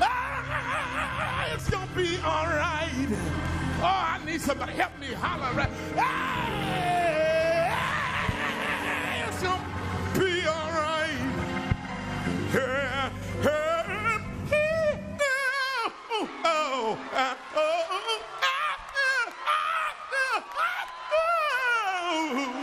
Ah, it's going to be all right. Oh, I need somebody. to Help me holler. Ah, it's going to be all right. Yeah, yeah, oh, Oh, oh, oh, oh. oh.